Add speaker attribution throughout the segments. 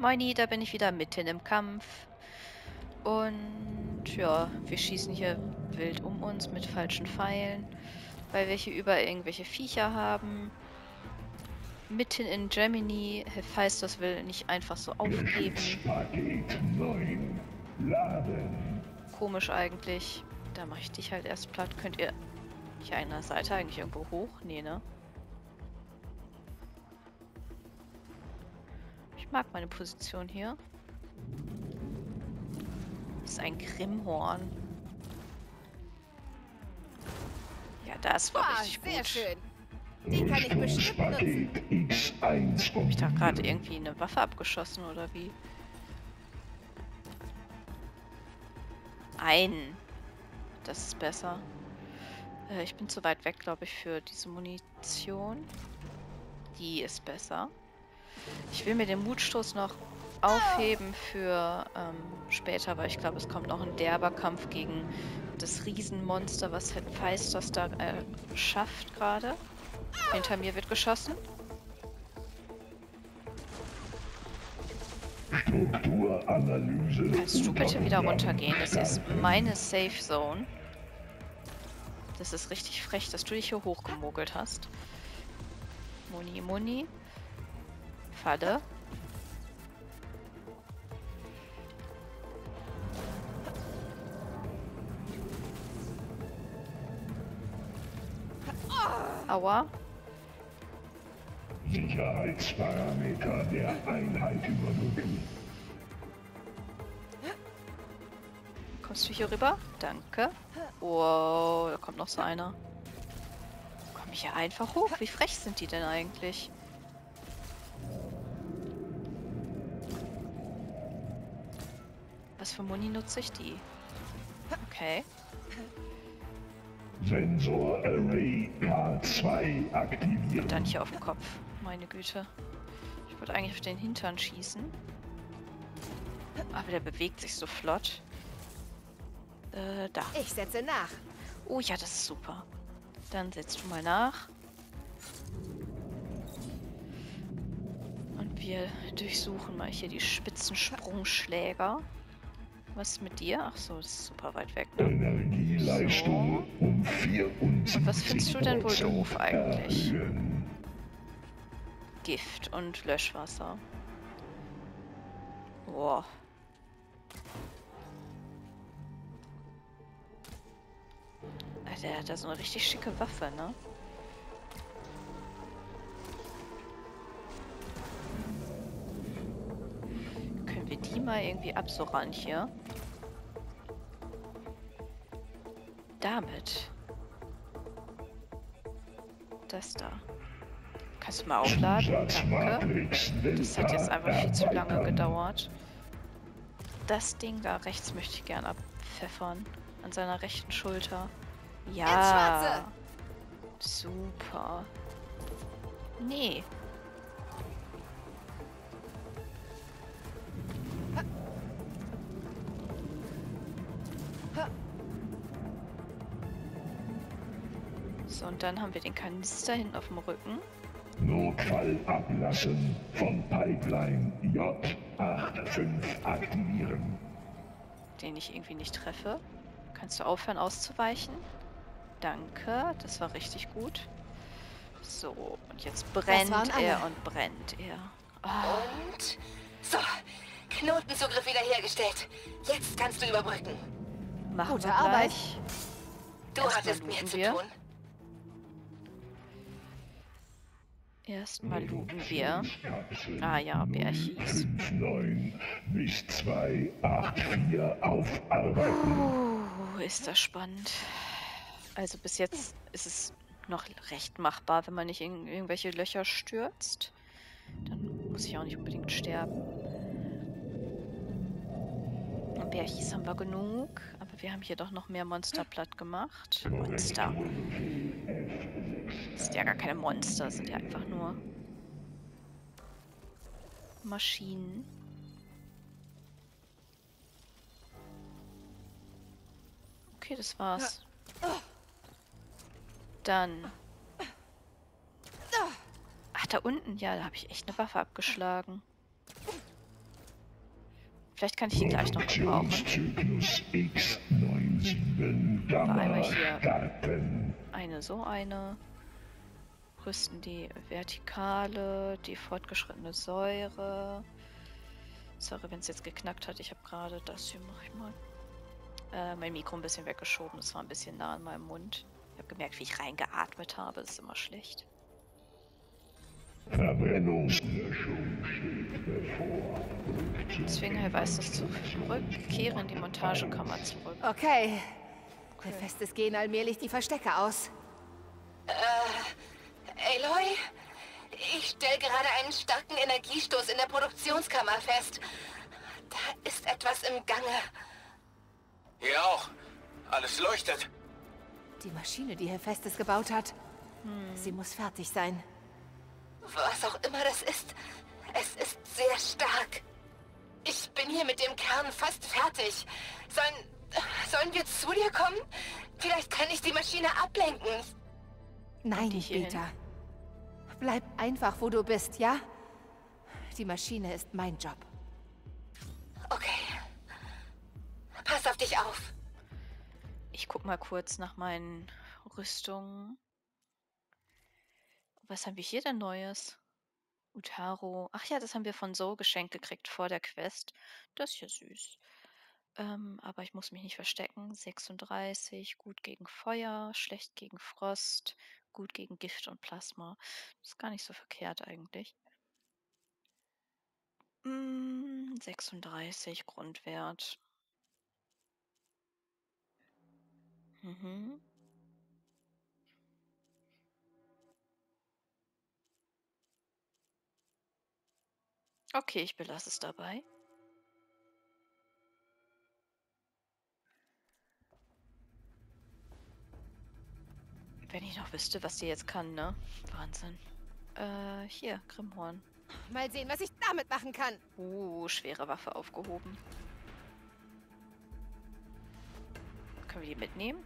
Speaker 1: Moini, da bin ich wieder mitten im Kampf. Und ja, wir schießen hier wild um uns mit falschen Pfeilen, weil wir hier über irgendwelche Viecher haben. Mitten in Germany, Hephaistos will nicht einfach so aufgeben.
Speaker 2: Paket 9. Laden.
Speaker 1: Komisch eigentlich. Da mache ich dich halt erst platt. Könnt ihr hier der Seite eigentlich irgendwo hoch? Nee, ne? Ich mag meine Position hier. Das ist ein Grimmhorn. Ja, das war
Speaker 3: Boah,
Speaker 1: richtig
Speaker 3: sehr
Speaker 1: gut.
Speaker 3: schön. Die kann ich bestimmt nutzen.
Speaker 2: Rüstungspaket X1
Speaker 1: Hab ich da gerade irgendwie eine Waffe abgeschossen oder wie? Ein. Das ist besser. Äh, ich bin zu weit weg, glaube ich, für diese Munition. Die ist besser. Ich will mir den Mutstoß noch aufheben für ähm, später, weil ich glaube, es kommt noch ein derber Kampf gegen das Riesenmonster, was Hephaistos da äh, schafft gerade. Hinter mir wird geschossen.
Speaker 2: Strukturanalyse.
Speaker 1: Kannst du bitte wieder runtergehen? Das ist meine Safe Zone. Das ist richtig frech, dass du dich hier hochgemogelt hast. Muni, Muni. Falle. Aua.
Speaker 2: Sicherheitsparameter der Einheit überbrücken.
Speaker 1: Kommst du hier rüber? Danke. Wow, da kommt noch so einer. Komm ich hier einfach hoch? Wie frech sind die denn eigentlich? Was für Muni nutze ich die? Okay.
Speaker 2: Sensor Array K2 aktivieren.
Speaker 1: Dann hier auf dem Kopf. Meine Güte. Ich wollte eigentlich auf den Hintern schießen. Aber der bewegt sich so flott. Äh, da.
Speaker 3: Ich setze nach.
Speaker 1: Oh ja, das ist super. Dann setzt du mal nach. Und wir durchsuchen mal hier die spitzen Sprungschläger. Was ist mit dir? Ach so, das ist super weit weg. Ne?
Speaker 2: Energieleistung um 74
Speaker 1: Und was findest du denn wohl doof eigentlich?
Speaker 2: erhöhen.
Speaker 1: Gift und Löschwasser. Boah. Alter, der hat da so eine richtig schicke Waffe, ne? Die mal irgendwie absurran hier? Damit. Das da. Kannst du mal aufladen? Danke. Das hat jetzt einfach viel zu lange gedauert. Das Ding da rechts möchte ich gern abpfeffern. An seiner rechten Schulter. Ja. Super. Nee. So, und dann haben wir den Kanister hinten auf dem Rücken.
Speaker 2: Notfall ablassen von Pipeline J85 aktivieren.
Speaker 1: den ich irgendwie nicht treffe. Kannst du aufhören auszuweichen? Danke, das war richtig gut. So, und jetzt brennt er und brennt er. Oh,
Speaker 4: Und? So, Knotenzugriff wiederhergestellt. Jetzt kannst du überbrücken.
Speaker 1: machen
Speaker 3: Gute
Speaker 1: wir
Speaker 3: Arbeit.
Speaker 1: gleich.
Speaker 4: Du
Speaker 1: Erstmal
Speaker 4: hattest mehr
Speaker 1: looten
Speaker 4: zu
Speaker 1: wir.
Speaker 4: tun.
Speaker 1: Erstmal looten wir. Ah ja, Bärchis.
Speaker 2: 59 bis 284 aufarbeiten.
Speaker 1: Uh, ist das spannend. Also bis jetzt ist es noch recht machbar, wenn man nicht in irgendwelche Löcher stürzt. Dann muss ich auch nicht unbedingt sterben. Und Bärchis haben wir genug, wir haben hier doch noch mehr Monster platt gemacht. Monster. Das sind ja gar keine Monster, das sind ja einfach nur Maschinen. Okay, das war's. Dann. Ach, da unten. Ja, da habe ich echt eine Waffe abgeschlagen. Vielleicht kann ich die gleich noch gebrauchen.
Speaker 2: Produktionszyklus X97 Gamma
Speaker 1: einmal hier. Eine so eine. Rüsten die Vertikale, die fortgeschrittene Säure. Sorry, wenn es jetzt geknackt hat. Ich habe gerade das hier, mache ich mal. Äh, mein Mikro ein bisschen weggeschoben. Das war ein bisschen nah an meinem Mund. Ich habe gemerkt, wie ich reingeatmet habe. Das ist immer schlecht.
Speaker 2: Verbrennungslöschung steht bevor.
Speaker 1: Deswegen weist das zurück. Kehre in die Montagekammer zurück.
Speaker 3: Okay. Hephaestus gehen allmählich die Verstecke aus.
Speaker 4: Aloy? Ich stelle gerade einen starken Energiestoß in der Produktionskammer fest. Da ist etwas im Gange.
Speaker 5: Hier auch. Alles leuchtet.
Speaker 3: Die Maschine, die Hephaestus gebaut hat. Sie muss fertig sein.
Speaker 4: Was auch immer das ist, es ist sehr stark. Ich bin hier mit dem Kern fast fertig. Sollen, sollen wir zu dir kommen? Vielleicht kann ich die Maschine ablenken.
Speaker 3: Nein, Peter. Bleib einfach, wo du bist, ja? Die Maschine ist mein Job.
Speaker 4: Okay. Pass auf dich auf.
Speaker 1: Ich guck mal kurz nach meinen Rüstungen. Was haben wir hier denn Neues? Utaro. Ach ja, das haben wir von So geschenkt gekriegt vor der Quest. Das ist ja süß. Ähm, aber ich muss mich nicht verstecken. 36, gut gegen Feuer, schlecht gegen Frost, gut gegen Gift und Plasma. Das ist gar nicht so verkehrt eigentlich. Mm, 36 Grundwert. Mhm. Okay, ich belasse es dabei. Wenn ich noch wüsste, was die jetzt kann, ne? Wahnsinn. Äh, hier, Grimhorn.
Speaker 3: Mal sehen, was ich damit machen kann.
Speaker 1: Uh, schwere Waffe aufgehoben. Können wir die mitnehmen?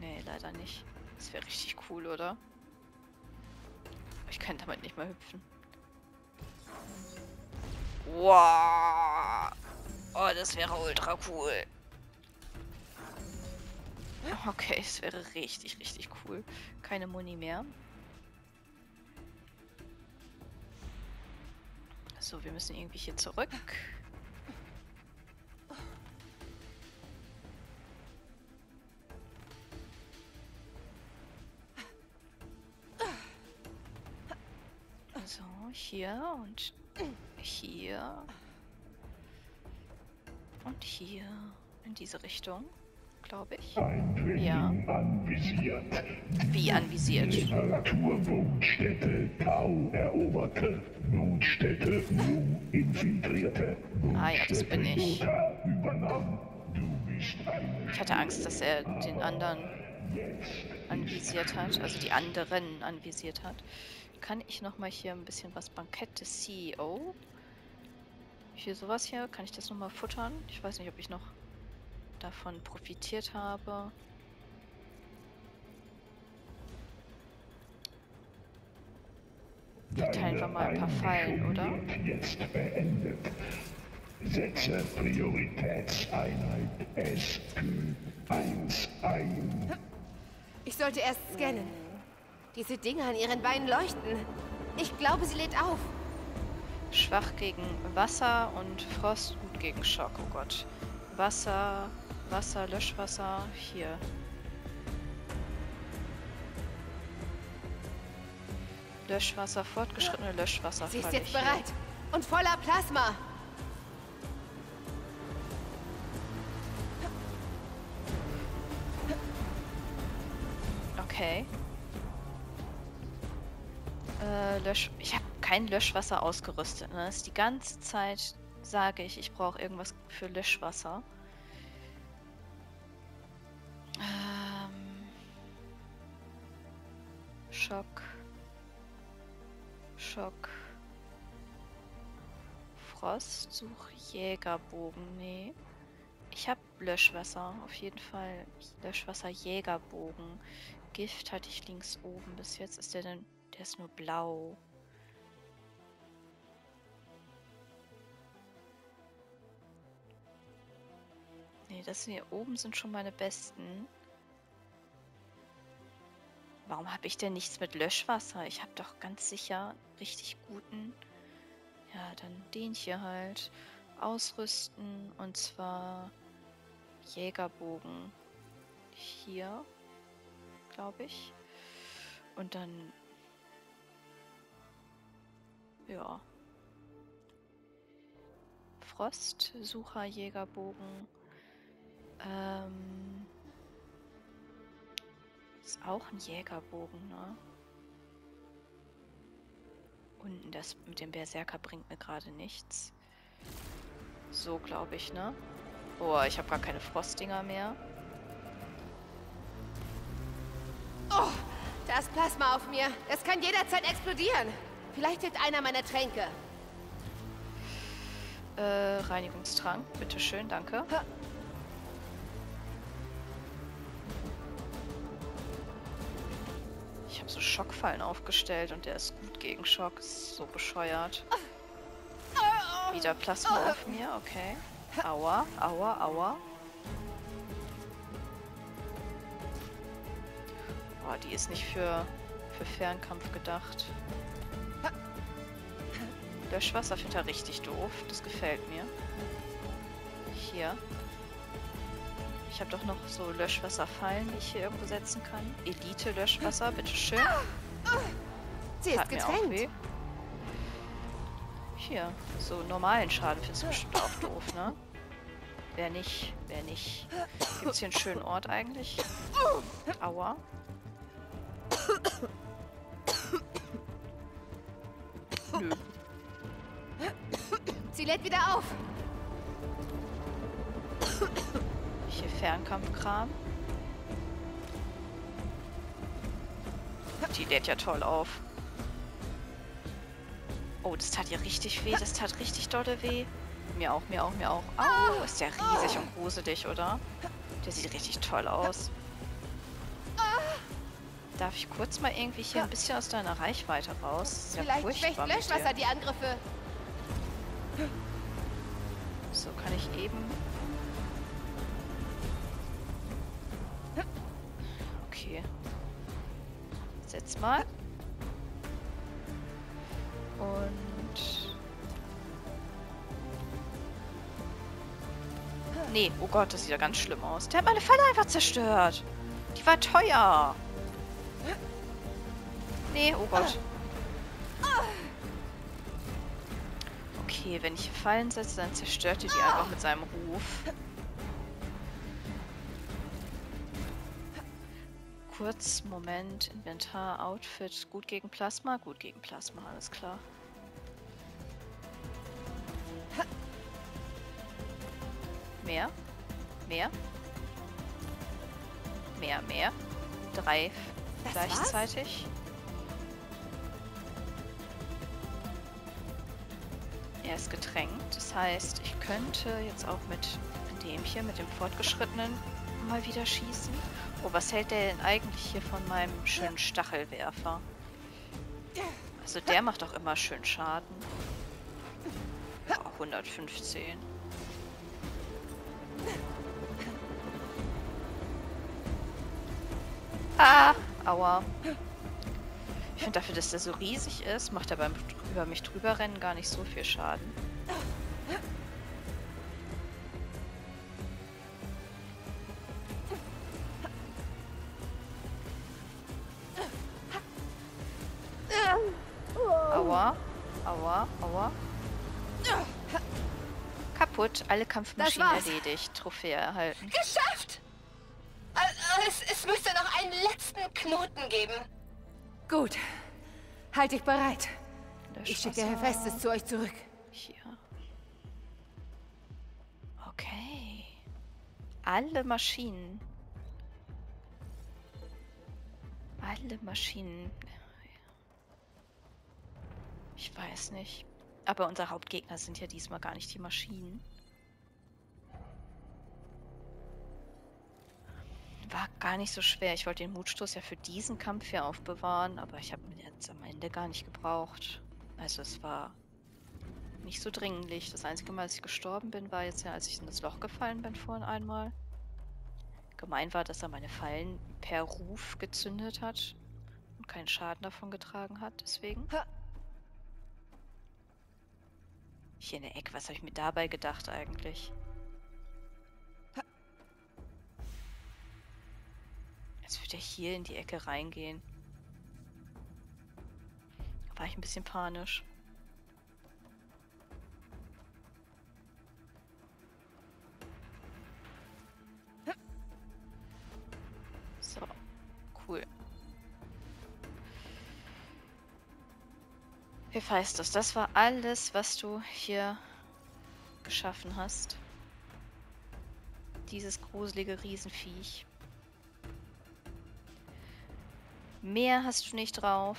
Speaker 1: Nee, leider nicht. Das wäre richtig cool, oder? Ich kann damit nicht mal hüpfen. Wow. Oh, das wäre ultra cool. Okay, es wäre richtig, richtig cool. Keine Muni mehr. So, wir müssen irgendwie hier zurück. So, hier und hier. Und hier. In diese Richtung, glaube ich. Ja.
Speaker 2: anvisiert.
Speaker 1: Wie anvisiert.
Speaker 2: Temperaturbrutstätte Tau eroberte. Brutstätte Mu infiltrierte.
Speaker 1: Ah ja, das bin ich.
Speaker 2: Übernahm.
Speaker 1: Ich hatte Angst, dass er den anderen anvisiert hat, also die anderen anvisiert hat. Kann ich noch mal hier ein bisschen was Bankett des CEO? Hier sowas hier, kann ich das noch mal futtern? Ich weiß nicht, ob ich noch davon profitiert habe. Verteilen wir mal ein paar Fallen, oder?
Speaker 2: Jetzt beendet. Setze Prioritätseinheit SQ1 ein.
Speaker 3: Ich sollte erst scannen. Diese Dinge an ihren Beinen leuchten. Ich glaube, sie lädt auf.
Speaker 1: Schwach gegen Wasser und Frost gut gegen Schock. Oh Gott. Wasser, Wasser, Löschwasser. Hier. Löschwasser, fortgeschrittene Löschwasser.
Speaker 3: Sie ist jetzt
Speaker 1: hier.
Speaker 3: bereit. Und voller Plasma.
Speaker 1: Okay. Lösch... Ich habe kein Löschwasser ausgerüstet. Ne? Ist die ganze Zeit sage ich, ich brauche irgendwas für Löschwasser. Ähm... Schock. Schock. Frost. Such Jägerbogen. Nee. Ich habe Löschwasser, auf jeden Fall. Löschwasser, Jägerbogen. Gift hatte ich links oben. Bis jetzt ist der denn. Der ist nur blau. das hier oben sind schon meine besten. Warum habe ich denn nichts mit Löschwasser? Ich habe doch ganz sicher richtig guten. Ja, dann den hier halt. Ausrüsten und zwar Jägerbogen hier, glaube ich. Und dann ja. Frostsucher Jägerbogen. Ähm, ist auch ein Jägerbogen, ne? Unten das mit dem Berserker bringt mir gerade nichts. So, glaube ich, ne? Boah, ich habe gar keine Frostdinger mehr.
Speaker 3: Oh, da ist Plasma auf mir. Es kann jederzeit explodieren. Vielleicht hilft einer meiner Tränke.
Speaker 1: Äh, Reinigungstrank, bitteschön, danke. Ich habe so Schockfallen aufgestellt und der ist gut gegen Schock. Ist so bescheuert. Wieder Plasma auf mir, okay. Aua, aua, aua. Boah, die ist nicht für, für Fernkampf gedacht. Löschwasser finde ich richtig doof. Das gefällt mir. Hier. Ich habe doch noch so Löschwasserfallen, die ich hier irgendwo setzen kann. Elite-Löschwasser, bitteschön.
Speaker 3: Sie ist
Speaker 1: Hat mir auch
Speaker 3: getränkt.
Speaker 1: weh. Hier, so normalen Schaden findest du bestimmt auch doof, ne? Wer nicht, wer nicht. Gibt's hier einen schönen Ort eigentlich? Aua.
Speaker 3: Lädt wieder auf.
Speaker 1: Hier Fernkampfkram. Die lädt ja toll auf. Oh, das tat ja richtig weh. Das tat richtig dolle weh. Mir auch, mir auch, mir auch. Au, ist der riesig und gruselig, oder? Der sieht richtig toll aus. Darf ich kurz mal irgendwie hier ein bisschen aus deiner Reichweite raus? Ja
Speaker 3: Vielleicht schwächt Löschwasser die Angriffe.
Speaker 1: So kann ich eben. Okay. Setz mal. Und. Nee, oh Gott, das sieht ja ganz schlimm aus. Der hat meine Falle einfach zerstört. Die war teuer. Nee, oh Gott. Okay, wenn ich hier Fallen setze, dann zerstört ihr die einfach mit seinem Ruf. Kurz, Moment, Inventar, Outfit, gut gegen Plasma, gut gegen Plasma, alles klar. Mehr, mehr, mehr, mehr. Drei
Speaker 3: Das war's?
Speaker 1: Er ist getränkt. Das heißt, ich könnte jetzt auch mit dem hier, mit dem Fortgeschrittenen, mal wieder schießen. Oh, was hält der denn eigentlich hier von meinem schönen Stachelwerfer? Also der macht auch immer schön Schaden. Oh, 115. Ah, aua. Ich finde dafür, dass der so riesig ist, macht er beim über mich drüber rennen gar nicht so viel Schaden. Aua, aua, aua. Kaputt, alle Kampfmaschinen erledigt, Trophäe erhalten.
Speaker 4: Geschafft! Äh, Es, es müsste noch einen letzten Knoten geben.
Speaker 3: Gut. Halt dich bereit. Ich schicke
Speaker 1: Löschwasser.
Speaker 3: Hephaestus zu euch zurück.
Speaker 1: Hier. Okay. Alle Maschinen. Alle Maschinen. Ich weiß nicht. Aber unser Hauptgegner sind ja diesmal gar nicht die Maschinen. War gar nicht so schwer. Ich wollte den Mutstoß ja für diesen Kampf hier aufbewahren, aber ich habe ihn jetzt am Ende gar nicht gebraucht. Also es war nicht so dringlich. Das einzige Mal, als ich gestorben bin, war jetzt ja, als ich in das Loch gefallen bin vorhin einmal. Gemein war, dass er meine Fallen per Ruf gezündet hat und keinen Schaden davon getragen hat, deswegen. Hier in der Ecke, was habe ich mir dabei gedacht eigentlich? Jetzt würde er hier in die Ecke reingehen. Da war ich ein bisschen panisch. So, cool. Hephaistos, das war alles, was du hier geschaffen hast. Dieses gruselige Riesenviech. Mehr hast du nicht drauf.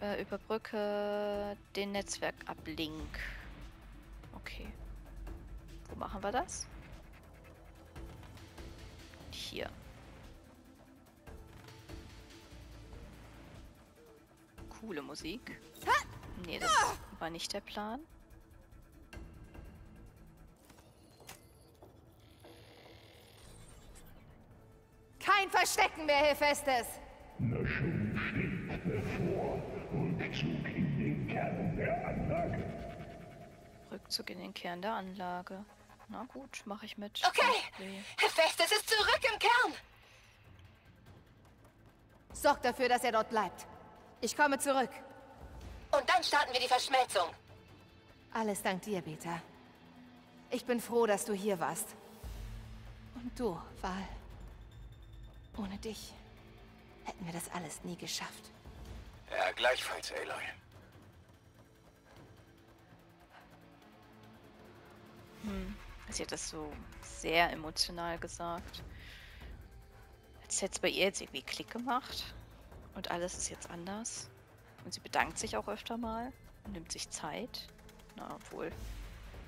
Speaker 1: Äh, überbrücke den Netzwerkablink. Okay. Wo machen wir das? Hier. Coole Musik. Nee, das war nicht der Plan.
Speaker 3: Kein Verstecken mehr, Hephaestus!
Speaker 2: Löschung steht bevor. Rückzug in den Kern der Anlage.
Speaker 1: Rückzug in den Kern der Anlage. Na gut, mache ich mit.
Speaker 4: Okay.
Speaker 1: Problem.
Speaker 4: Hephaestus ist zurück im Kern.
Speaker 3: Sorg dafür, dass er dort bleibt. Ich komme zurück.
Speaker 4: Und dann starten wir die Verschmelzung.
Speaker 3: Alles dank dir, Beta. Ich bin froh, dass du hier warst. Und du, Val. Ohne dich hätten wir das alles nie geschafft.
Speaker 5: Ja, gleichfalls, Aloy.
Speaker 1: Sie hat das so sehr emotional gesagt. Als hätte es bei ihr jetzt irgendwie Klick gemacht. Und alles ist jetzt anders. Und sie bedankt sich auch öfter mal und nimmt sich Zeit. Na, obwohl,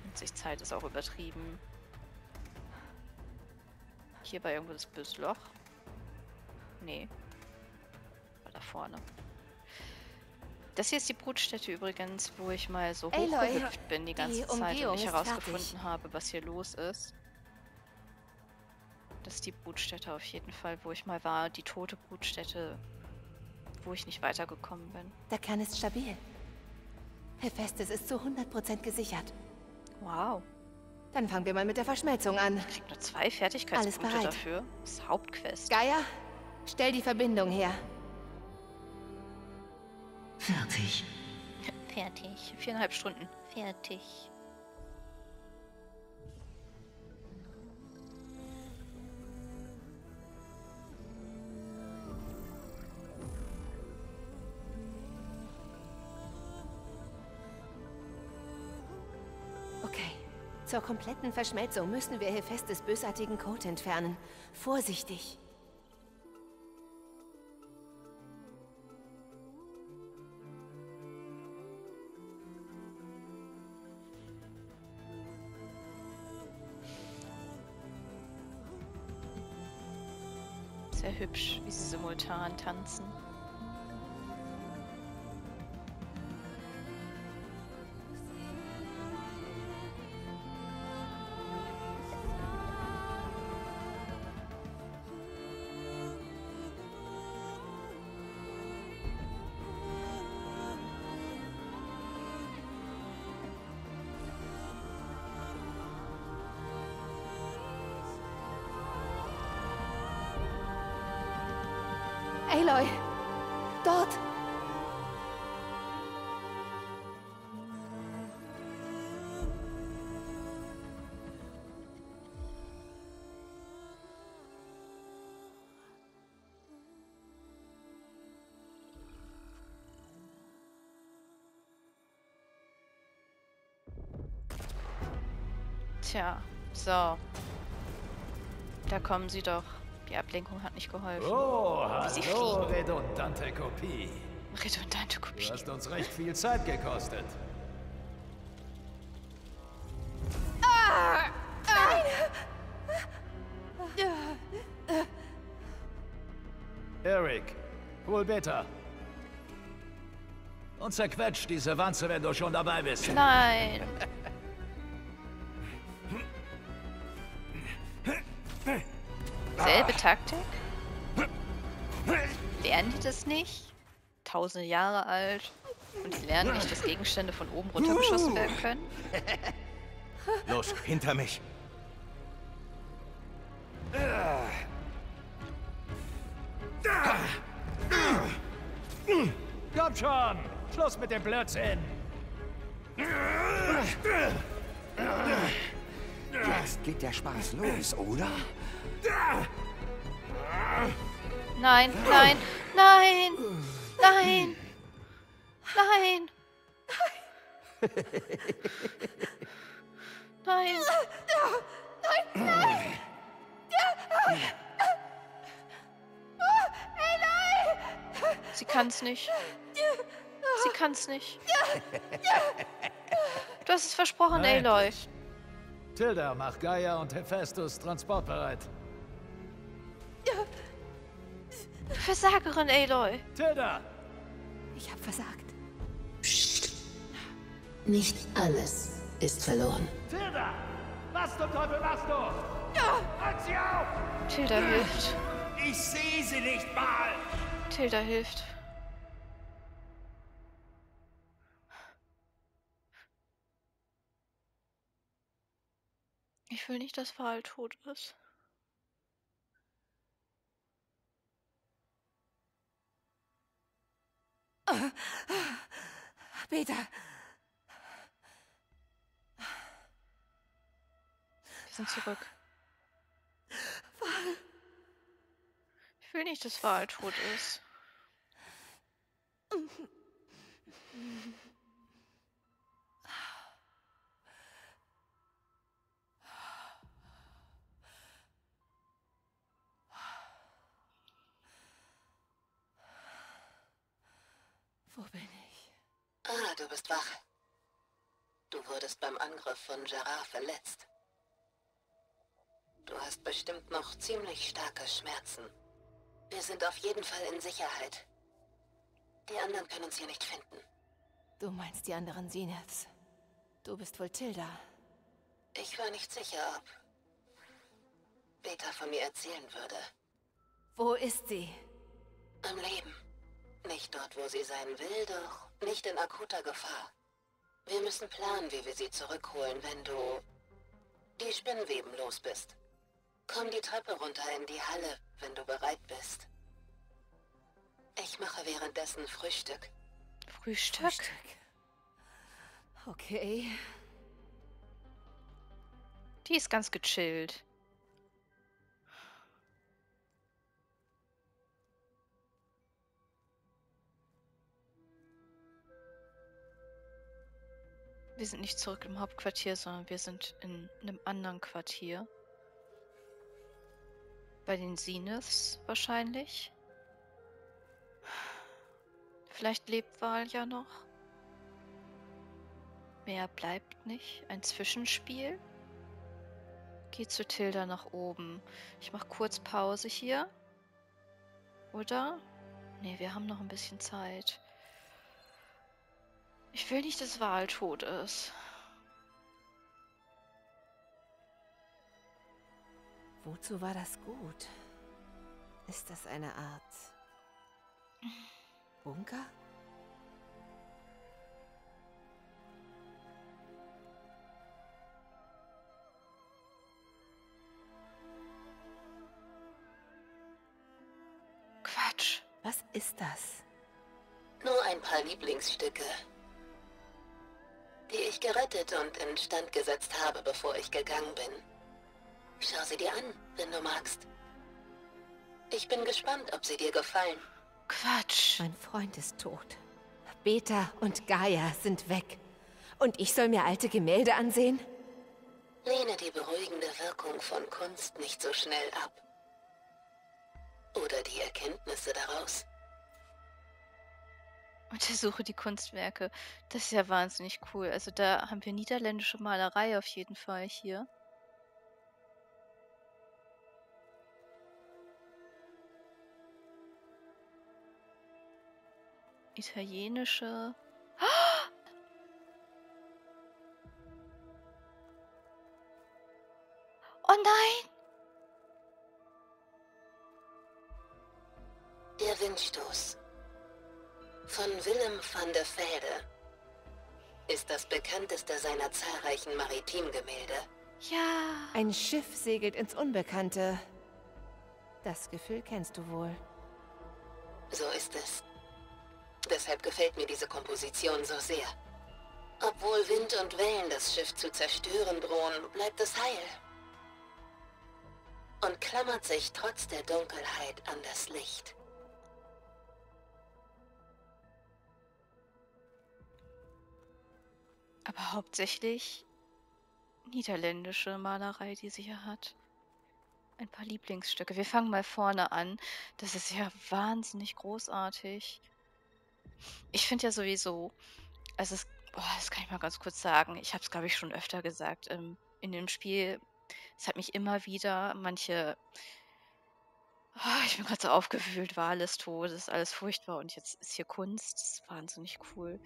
Speaker 1: nimmt sich Zeit ist auch übertrieben. Hier war irgendwo das böse Loch. Nee. War da vorne. Das hier ist die Brutstätte übrigens, wo ich mal so
Speaker 3: Aloy,
Speaker 1: hochgehüpft bin die ganze Zeit und
Speaker 3: ist
Speaker 1: herausgefunden
Speaker 3: fertig.
Speaker 1: habe, was hier los ist. Das ist die Brutstätte auf jeden Fall, wo ich mal war. Die tote Brutstätte, wo ich nicht weitergekommen bin.
Speaker 3: Der Kern ist stabil. Hephaestus ist zu 100% gesichert.
Speaker 1: Wow.
Speaker 3: Dann fangen wir mal mit der Verschmelzung an.
Speaker 1: Ich krieg nur zwei Fertigkeitspunkte dafür. Das ist Hauptquest.
Speaker 3: Gaia, stell die Verbindung her.
Speaker 6: Fertig.
Speaker 1: Fertig. Viereinhalb Stunden. Fertig.
Speaker 3: Okay. Zur kompletten Verschmelzung müssen wir Hephaestus bösartigen Code entfernen. Vorsichtig.
Speaker 1: Sehr hübsch, wie sie simultan tanzen. Tja, so. Da kommen sie doch. Die Ablenkung hat nicht geholfen.
Speaker 7: Oh,
Speaker 1: Wie sie
Speaker 7: hallo,
Speaker 1: fliegen.
Speaker 7: redundante Kopie.
Speaker 1: Redundante
Speaker 7: Du
Speaker 1: Kopie.
Speaker 7: hast uns recht viel Zeit gekostet. Eric, hol Beta. Und zerquetscht diese Wanze, wenn du schon dabei bist.
Speaker 1: Nein. Selbe Taktik? Lernen die das nicht? Tausende Jahre alt. Und die lernen nicht, dass Gegenstände von oben runtergeschossen werden können?
Speaker 5: Los, hinter mich.
Speaker 7: Komm schon! Schluss mit dem Blödsinn!
Speaker 6: Jetzt geht der Spaß los, oder?
Speaker 1: Nein, nein, nein, nein, nein. Nein. Sie kann's nicht. Sie kann's nicht. Du hast es versprochen,
Speaker 7: Nein.
Speaker 1: Aloy.
Speaker 7: Tilda, mach Gaia und Hephaestus transportbereit.
Speaker 1: Versagerin, Aloy.
Speaker 7: Tilda!
Speaker 3: Ich habe versagt.
Speaker 8: Nicht alles ist verloren.
Speaker 7: Tilda! Was zum Teufel machst du? Halt sie auf!
Speaker 1: Tilda hilft.
Speaker 5: Ich sehe sie nicht mal.
Speaker 1: Tilda hilft. Ich will nicht, dass Val tot ist.
Speaker 3: Beta,
Speaker 1: Wir sind zurück. Ich will nicht, dass Val tot ist.
Speaker 3: Wo bin ich?
Speaker 8: Ah, du bist wach. Du wurdest beim Angriff von Gerard verletzt. Du hast bestimmt noch ziemlich starke Schmerzen. Wir sind auf jeden Fall in Sicherheit. Die anderen können uns hier nicht finden.
Speaker 3: Du meinst die anderen Zeniths. Du bist wohl Tilda.
Speaker 8: Ich war nicht sicher, ob Beta von mir erzählen würde.
Speaker 3: Wo ist sie?
Speaker 8: Am Leben. Nicht dort, wo sie sein will, doch nicht in akuter Gefahr. Wir müssen planen, wie wir sie zurückholen, wenn du die Spinnweben los bist. Komm die Treppe runter in die Halle, wenn du bereit bist. Ich mache währenddessen Frühstück.
Speaker 1: Frühstück?
Speaker 3: Okay.
Speaker 1: Die ist ganz gechillt. Wir sind nicht zurück im Hauptquartier, sondern wir sind in einem anderen Quartier. Bei den Zeniths wahrscheinlich. Vielleicht lebt Val ja noch. Mehr bleibt nicht. Ein Zwischenspiel. Geh zu Tilda nach oben. Ich mach kurz Pause hier. Oder? Nee, wir haben noch ein bisschen Zeit. Ich will nicht, dass Val tot ist.
Speaker 3: Wozu war das gut? Ist das eine Art Bunker?
Speaker 1: Quatsch.
Speaker 3: Was ist das?
Speaker 8: Nur ein paar Lieblingsstücke, die ich gerettet und instand gesetzt habe, bevor ich gegangen bin. Schau sie dir an, wenn du magst. Ich bin gespannt, ob sie dir gefallen.
Speaker 1: Quatsch.
Speaker 3: Mein Freund ist tot. Beta und Gaia sind weg. Und ich soll mir alte Gemälde ansehen?
Speaker 8: Lehne die beruhigende Wirkung von Kunst nicht so schnell ab. Oder die Erkenntnisse daraus.
Speaker 1: Untersuche die Kunstwerke. Das ist ja wahnsinnig cool. Also da haben wir niederländische Malerei auf jeden Fall hier. Italienische. Oh! nein!
Speaker 8: Ihr Windstoß von Willem van der Velde ist das bekannteste seiner zahlreichen Maritimgemälde.
Speaker 1: Ja.
Speaker 3: Ein Schiff segelt ins Unbekannte. Das Gefühl kennst du wohl.
Speaker 8: So ist es. Deshalb gefällt mir diese Komposition so sehr. Obwohl Wind und Wellen das Schiff zu zerstören drohen, bleibt es heil. Und klammert sich trotz der Dunkelheit an das Licht.
Speaker 1: Aber hauptsächlich niederländische Malerei, die sie hier hat. Ein paar Lieblingsstücke. Wir fangen mal vorne an. Das ist ja wahnsinnig großartig. Ich finde ja sowieso, also es, boah, das kann ich mal ganz kurz sagen. Ich habe es, glaube ich, schon öfter gesagt. Ähm, in dem Spiel, es hat mich immer wieder manche. Oh, ich bin gerade so aufgewühlt, war alles tot, ist alles furchtbar und jetzt ist hier Kunst. Das ist wahnsinnig cool.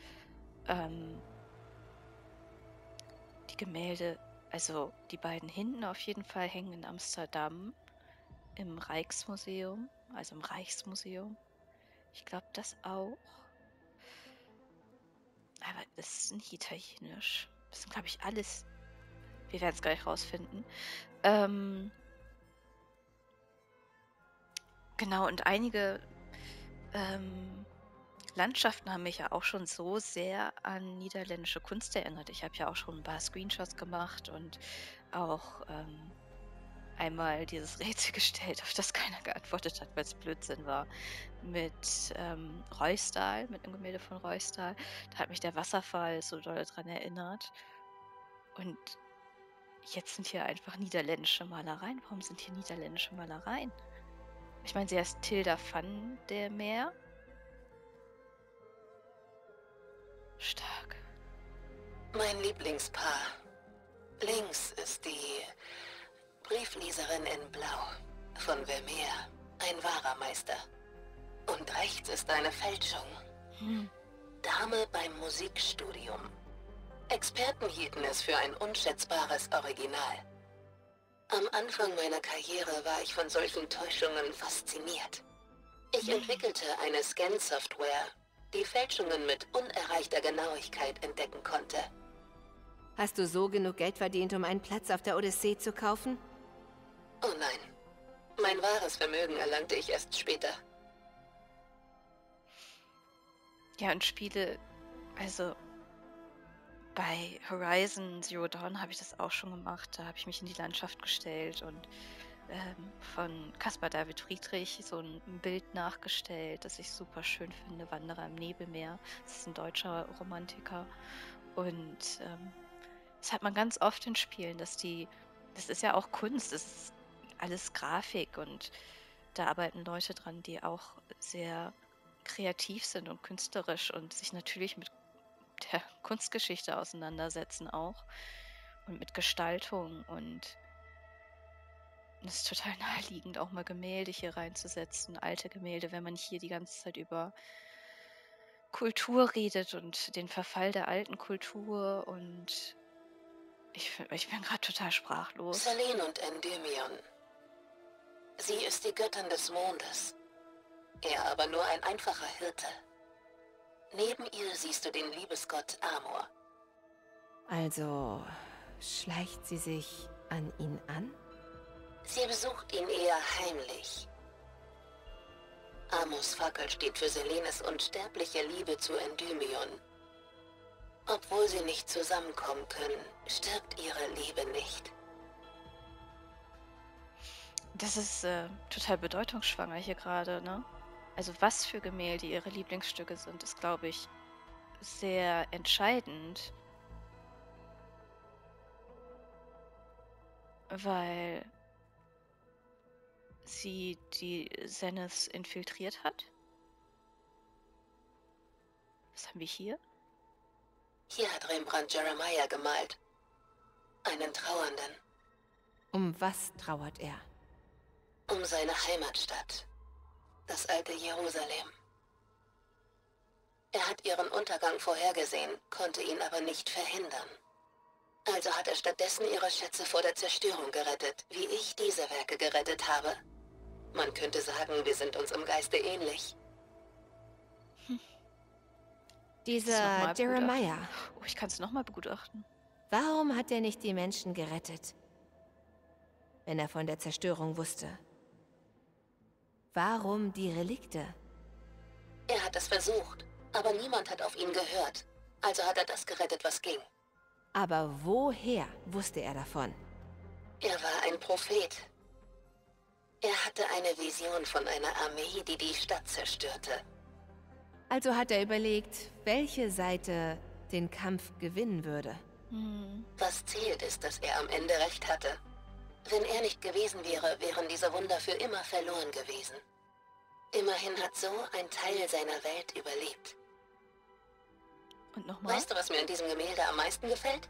Speaker 1: Ähm, die Gemälde, also die beiden hinten auf jeden Fall hängen in Amsterdam im Rijksmuseum, also im Reichsmuseum. Ich glaube, das auch. Aber das ist nicht italienisch. Das sind, glaube ich, alles. Wir werden es gleich rausfinden. Ähm, genau, und einige ähm, Landschaften haben mich ja auch schon so sehr an niederländische Kunst erinnert. Ich habe ja auch schon ein paar Screenshots gemacht und auch ähm, einmal dieses Rätsel gestellt, auf das keiner geantwortet hat, weil es Blödsinn war, mit ähm, Reustal, mit einem Gemälde von Reustal. Da hat mich der Wasserfall so doll dran erinnert. Und jetzt sind hier einfach niederländische Malereien. Warum sind hier niederländische Malereien? Ich meine, sie heißt Tilda van der Meer. Stark.
Speaker 8: Mein Lieblingspaar. Links ist die Briefleserin in Blau von Vermeer, ein wahrer Meister. Und rechts ist eine Fälschung.
Speaker 1: Hm.
Speaker 8: Dame beim Musikstudium. Experten hielten es für ein unschätzbares Original. Am Anfang meiner Karriere war ich von solchen Täuschungen fasziniert. Ich entwickelte eine Scan-Software, die Fälschungen mit unerreichter Genauigkeit entdecken konnte.
Speaker 3: Hast du so genug Geld verdient, um einen Platz auf der Odyssee zu kaufen?
Speaker 8: Oh nein. Mein wahres Vermögen erlangte ich erst später.
Speaker 1: Ja, und Spiele, also bei Horizon Zero Dawn habe ich das auch schon gemacht. Da habe ich mich in die Landschaft gestellt und ähm, von Caspar David Friedrich so ein Bild nachgestellt, das ich super schön finde, Wanderer im Nebelmeer. Das ist ein deutscher Romantiker. Und ähm, das hat man ganz oft in Spielen, dass die, das ist ja auch Kunst, das ist alles Grafik und da arbeiten Leute dran, die auch sehr kreativ sind und künstlerisch und sich natürlich mit der Kunstgeschichte auseinandersetzen auch und mit Gestaltung und es ist total naheliegend, auch mal Gemälde hier reinzusetzen, alte Gemälde, wenn man hier die ganze Zeit über Kultur redet und den Verfall der alten Kultur und ich, ich bin gerade total sprachlos.
Speaker 8: Selene und Endymion. Sie ist die Göttin des Mondes. Er aber nur ein einfacher Hirte. Neben ihr siehst du den Liebesgott Amor.
Speaker 3: Also schleicht sie sich an ihn an?
Speaker 8: Sie besucht ihn eher heimlich. Amos Fackel steht für Selenes unsterbliche Liebe zu Endymion. Obwohl sie nicht zusammenkommen können, stirbt ihre Liebe nicht.
Speaker 1: Das ist äh, total bedeutungsschwanger hier gerade, ne? Also was für Gemälde ihre Lieblingsstücke sind, ist, glaube ich, sehr entscheidend. Weil sie die Zenith infiltriert hat. Was haben wir hier?
Speaker 8: Hier hat Rembrandt Jeremiah gemalt. Einen Trauernden.
Speaker 3: Um was trauert er?
Speaker 8: Um seine Heimatstadt. Das alte Jerusalem. Er hat ihren Untergang vorhergesehen, konnte ihn aber nicht verhindern. Also hat er stattdessen ihre Schätze vor der Zerstörung gerettet, wie ich diese Werke gerettet habe. Man könnte sagen, wir sind uns im Geiste ähnlich.
Speaker 3: Dieser
Speaker 1: Nochmal
Speaker 3: Jeremiah.
Speaker 1: Oh, ich kann es nochmal begutachten.
Speaker 3: warum hat er nicht die Menschen gerettet? Wenn er von der Zerstörung wusste. Warum die Relikte?
Speaker 8: Er hat es versucht, aber niemand hat auf ihn gehört. Also hat er das gerettet, was ging.
Speaker 3: Aber woher wusste er davon?
Speaker 8: Er war ein Prophet. Er hatte eine Vision von einer Armee, die die Stadt zerstörte.
Speaker 3: Also hat er überlegt, welche Seite den Kampf gewinnen würde.
Speaker 8: Was zählt ist, dass er am Ende recht hatte. Wenn er nicht gewesen wäre, wären diese Wunder für immer verloren gewesen. Immerhin hat so ein Teil seiner Welt überlebt.
Speaker 1: Und nochmal?
Speaker 8: Weißt du, was mir an diesem Gemälde am meisten gefällt?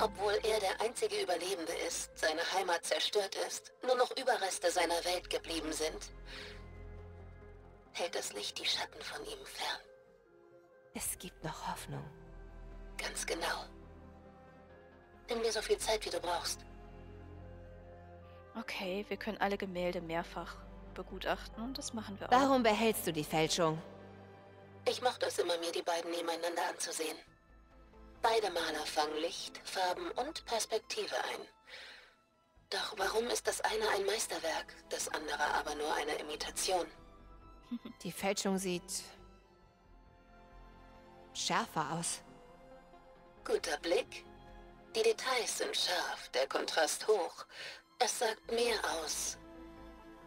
Speaker 8: Obwohl er der einzige Überlebende ist, seine Heimat zerstört ist, nur noch Überreste seiner Welt geblieben sind, hält das Licht die Schatten von ihm fern.
Speaker 3: Es gibt noch Hoffnung.
Speaker 8: Ganz genau. Nimm dir so viel Zeit, wie du brauchst.
Speaker 1: Okay, wir können alle Gemälde mehrfach begutachten und das machen wir auch.
Speaker 3: Warum behältst du die Fälschung?
Speaker 8: Ich mochte es immer, mir die beiden nebeneinander anzusehen. Beide Maler fangen Licht, Farben und Perspektive ein. Doch warum ist das eine ein Meisterwerk, das andere aber nur eine Imitation?
Speaker 3: Die Fälschung sieht schärfer aus.
Speaker 8: Guter Blick. Die Details sind scharf, der Kontrast hoch. Es sagt mehr aus.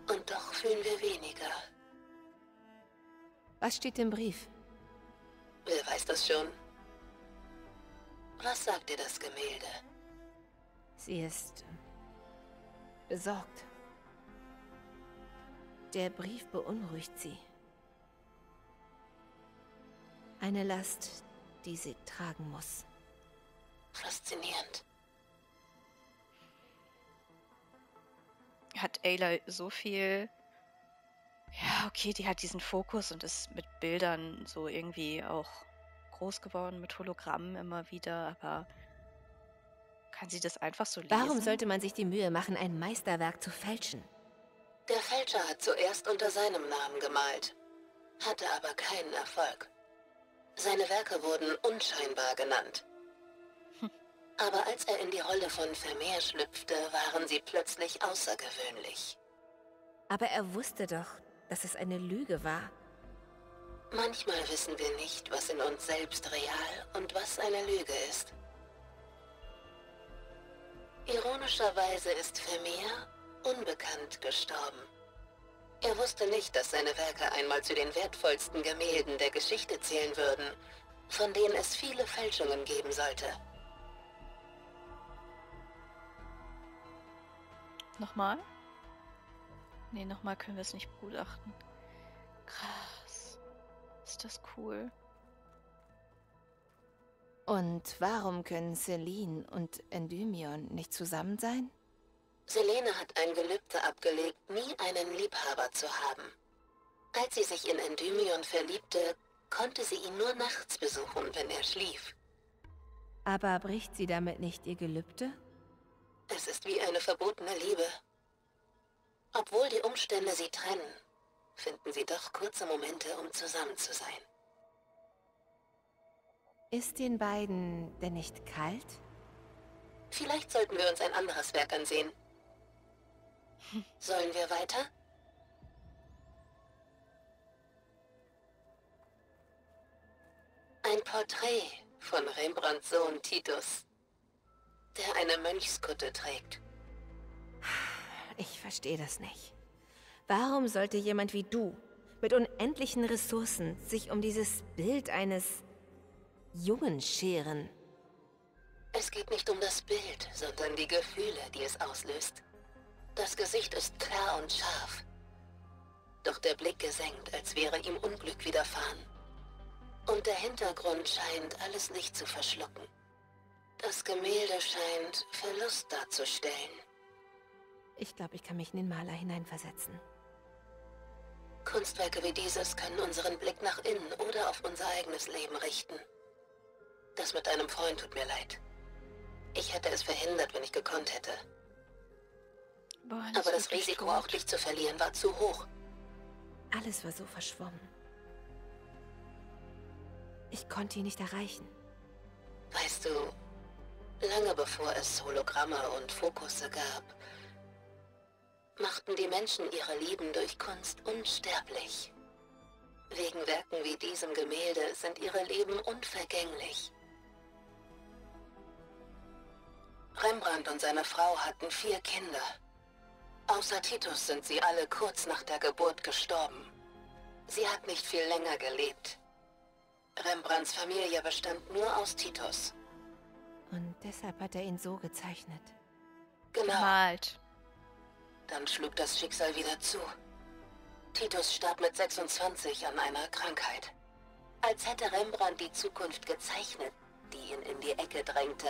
Speaker 8: Und doch fühlen wir weniger.
Speaker 3: Was steht im Brief?
Speaker 8: Wer weiß das schon? Was sagt dir das Gemälde?
Speaker 3: Sie ist besorgt. Der Brief beunruhigt sie. Eine Last, die sie tragen muss.
Speaker 8: Faszinierend.
Speaker 1: Hat Ayla so viel... Ja, okay, die hat diesen Fokus und ist mit Bildern so irgendwie auch groß geworden, mit Hologrammen immer wieder, aber kann sie das einfach so lesen?
Speaker 3: Warum sollte man sich die Mühe machen, ein Meisterwerk zu fälschen?
Speaker 8: Der Fälscher hat zuerst unter seinem Namen gemalt, hatte aber keinen Erfolg. Seine Werke wurden unscheinbar genannt. Aber als er in die Rolle von Vermeer schlüpfte, waren sie plötzlich außergewöhnlich.
Speaker 3: Aber er wusste doch, dass es eine Lüge war.
Speaker 8: Manchmal wissen wir nicht, was in uns selbst real und was eine Lüge ist. Ironischerweise ist Vermeer unbekannt gestorben. Er wusste nicht, dass seine Werke einmal zu den wertvollsten Gemälden der Geschichte zählen würden, von denen es viele Fälschungen geben sollte.
Speaker 1: Nochmal? Nee, nochmal können wir es nicht begutachten. Krass. Ist das cool.
Speaker 3: Und warum können Celine und Endymion nicht zusammen sein?
Speaker 8: Selene hat ein Gelübde abgelegt, nie einen Liebhaber zu haben. Als sie sich in Endymion verliebte, konnte sie ihn nur nachts besuchen, wenn er schlief.
Speaker 3: Aber bricht sie damit nicht ihr Gelübde?
Speaker 8: Es ist wie eine verbotene Liebe. Obwohl die Umstände sie trennen, finden sie doch kurze Momente, um zusammen zu sein.
Speaker 3: Ist den beiden denn nicht kalt?
Speaker 8: Vielleicht sollten wir uns ein anderes Werk ansehen. Sollen wir weiter? Ein Porträt von Rembrandts Sohn Titus, der eine Mönchskutte trägt.
Speaker 3: Ich verstehe das nicht. Warum sollte jemand wie du mit unendlichen Ressourcen sich um dieses Bild eines Jungen scheren?
Speaker 8: Es geht nicht um das Bild, sondern die Gefühle, die es auslöst. Das Gesicht ist klar und scharf. Doch der Blick gesenkt, als wäre ihm Unglück widerfahren. Und der Hintergrund scheint alles Licht zu verschlucken. Das Gemälde scheint Verlust darzustellen.
Speaker 3: Ich glaube, ich kann mich in den Maler hineinversetzen.
Speaker 8: Kunstwerke wie dieses können unseren Blick nach innen oder auf unser eigenes Leben richten. Das mit deinem Freund tut mir leid. Ich hätte es verhindert, wenn ich gekonnt hätte.
Speaker 1: Boah,
Speaker 8: Aber das
Speaker 1: ist wirklich
Speaker 8: Risiko, auch dich zu verlieren, war zu hoch.
Speaker 3: Alles war so verschwommen. Ich konnte ihn nicht erreichen.
Speaker 8: Weißt du, lange bevor es Hologramme und Fokusse gab, machten die Menschen ihre Lieben durch Kunst unsterblich. Wegen Werken wie diesem Gemälde sind ihre Leben unvergänglich. Rembrandt und seine Frau hatten vier Kinder. Außer Titus sind sie alle kurz nach der Geburt gestorben. Sie hat nicht viel länger gelebt. Rembrandts Familie bestand nur aus Titus.
Speaker 3: Und deshalb hat er ihn so gezeichnet.
Speaker 8: Genau.
Speaker 1: Gemalt.
Speaker 8: Dann schlug das Schicksal wieder zu. Titus starb mit 26 an einer Krankheit. Als hätte Rembrandt die Zukunft gezeichnet, die ihn in die Ecke drängte.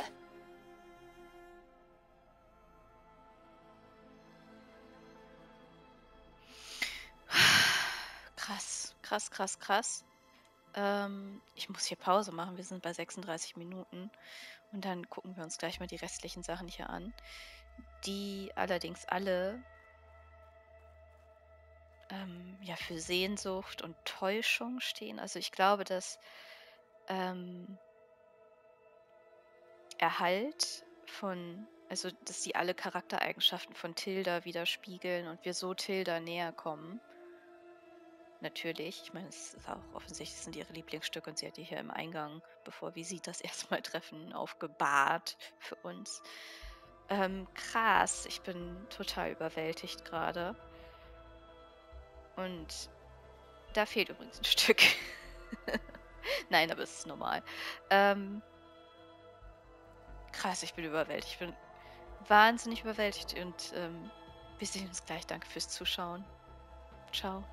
Speaker 1: Krass, krass, krass, krass. Ähm, ich muss hier Pause machen. Wir sind bei 36 Minuten. Und dann gucken wir uns gleich mal die restlichen Sachen hier an. Die allerdings alle ähm, ja für Sehnsucht und Täuschung stehen. Also ich glaube, dass ähm, Erhalt von, also dass die alle Charaktereigenschaften von Tilda widerspiegeln und wir so Tilda näher kommen. Natürlich, ich meine, es ist auch offensichtlich, es sind ihre Lieblingsstücke und sie hat die hier im Eingang, bevor wir sie das erste Mal treffen, aufgebahrt für uns. Ähm, krass, ich bin total überwältigt gerade. Und da fehlt übrigens ein Stück. Nein, aber es ist normal. Ähm, krass, ich bin überwältigt. Ich bin wahnsinnig überwältigt und ähm, wir sehen uns gleich. Danke fürs Zuschauen. Ciao.